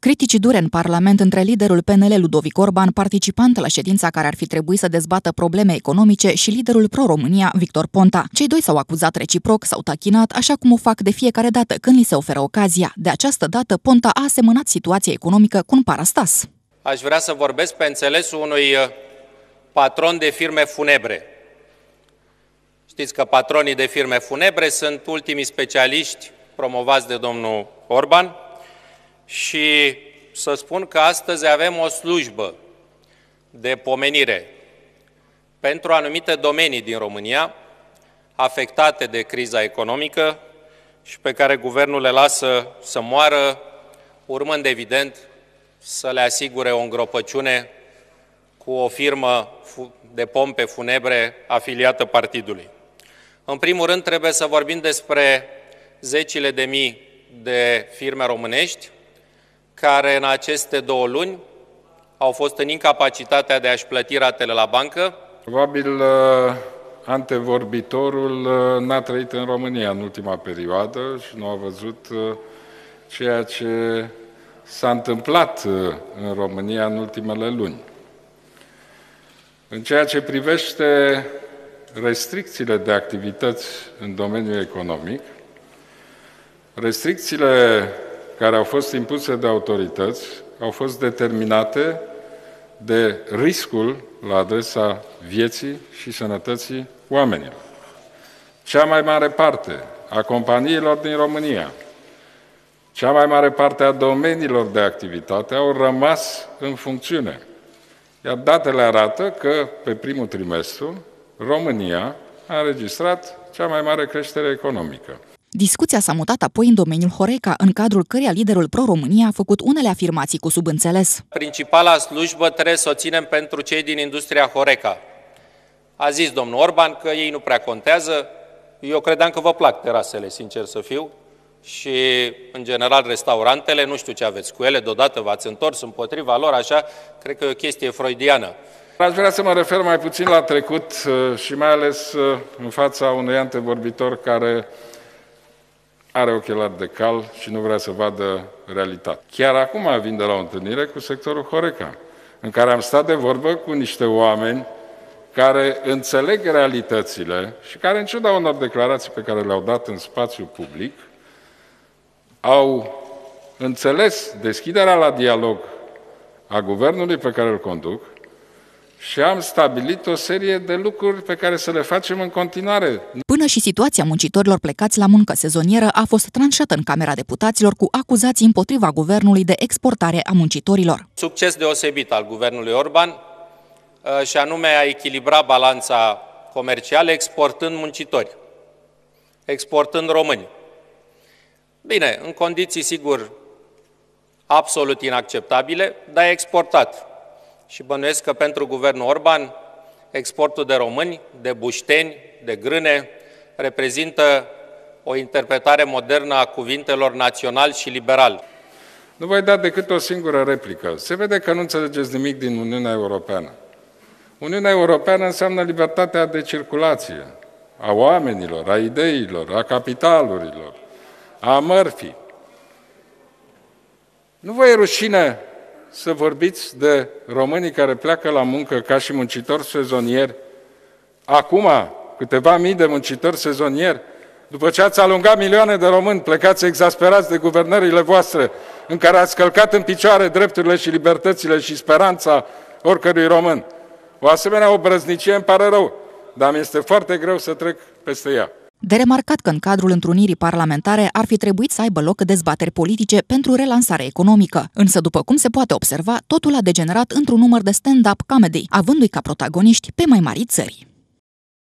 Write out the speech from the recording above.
Critici dure în Parlament între liderul PNL Ludovic Orban, participant la ședința care ar fi trebuit să dezbată probleme economice, și liderul pro-România, Victor Ponta. Cei doi s-au acuzat reciproc, s-au tachinat, așa cum o fac de fiecare dată când li se oferă ocazia. De această dată, Ponta a asemănat situația economică cu un parastas. Aș vrea să vorbesc pe înțelesul unui uh, patron de firme funebre. Știți că patronii de firme funebre sunt ultimii specialiști promovați de domnul Orban, și să spun că astăzi avem o slujbă de pomenire pentru anumite domenii din România afectate de criza economică și pe care guvernul le lasă să moară, urmând evident să le asigure o îngropăciune cu o firmă de pompe funebre afiliată partidului. În primul rând trebuie să vorbim despre zecile de mii de firme românești care în aceste două luni au fost în incapacitatea de a-și plăti ratele la bancă. Probabil uh, antevorbitorul uh, n-a trăit în România în ultima perioadă și nu a văzut uh, ceea ce s-a întâmplat în România în ultimele luni. În ceea ce privește restricțiile de activități în domeniul economic, restricțiile care au fost impuse de autorități au fost determinate de riscul la adresa vieții și sănătății oamenilor. Cea mai mare parte a companiilor din România, cea mai mare parte a domeniilor de activitate au rămas în funcțiune. Iar datele arată că pe primul trimestru România a înregistrat cea mai mare creștere economică. Discuția s-a mutat apoi în domeniul Horeca, în cadrul căreia liderul pro-România a făcut unele afirmații cu subînțeles. Principala slujbă trebuie să o ținem pentru cei din industria Horeca. A zis domnul Orban că ei nu prea contează. Eu credeam că vă plac terasele, sincer să fiu, și, în general, restaurantele, nu știu ce aveți cu ele, deodată v-ați întors împotriva lor, așa, cred că e o chestie freudiană. Aș vrea să mă refer mai puțin la trecut uh, și mai ales uh, în fața unui antevorbitor care are ochelari de cal și nu vrea să vadă realitate. Chiar acum vin de la o întâlnire cu sectorul Horeca, în care am stat de vorbă cu niște oameni care înțeleg realitățile și care, în ciuda unor declarații pe care le-au dat în spațiu public, au înțeles deschiderea la dialog a guvernului pe care îl conduc și am stabilit o serie de lucruri pe care să le facem în continuare. Până și situația muncitorilor plecați la muncă sezonieră a fost tranșată în Camera Deputaților cu acuzații împotriva guvernului de exportare a muncitorilor. Succes deosebit al guvernului Orban uh, și anume a echilibrat balanța comercială exportând muncitori, exportând români. Bine, în condiții, sigur, absolut inacceptabile, dar a exportat și bănuiesc că pentru guvernul Orban exportul de români, de bușteni, de grâne reprezintă o interpretare modernă a cuvintelor național și liberal. Nu voi da decât o singură replică. Se vede că nu înțelegeți nimic din Uniunea Europeană. Uniunea Europeană înseamnă libertatea de circulație a oamenilor, a ideilor, a capitalurilor, a mărfii. Nu vă e rușine să vorbiți de românii care pleacă la muncă ca și muncitori sezonieri, acum câteva mii de muncitori sezonieri, după ce ați alungat milioane de români plecați exasperați de guvernările voastre, în care ați călcat în picioare drepturile și libertățile și speranța oricărui român. O asemenea obrăznicie îmi pare rău, dar mi este foarte greu să trec peste ea. De remarcat că în cadrul întrunirii parlamentare ar fi trebuit să aibă loc dezbateri politice pentru relansare economică, însă după cum se poate observa, totul a degenerat într-un număr de stand-up comedy, avându-i ca protagoniști pe mai mari țări.